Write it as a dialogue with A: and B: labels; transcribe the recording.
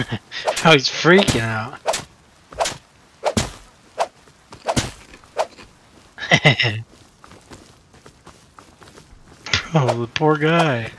A: oh, he's freaking out. Oh, the poor guy.